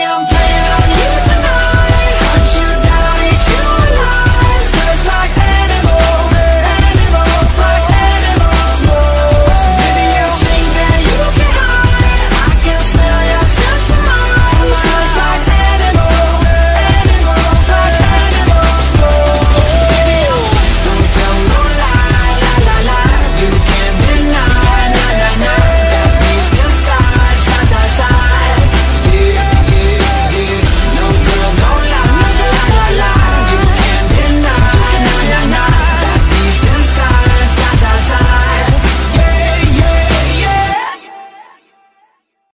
I'm playing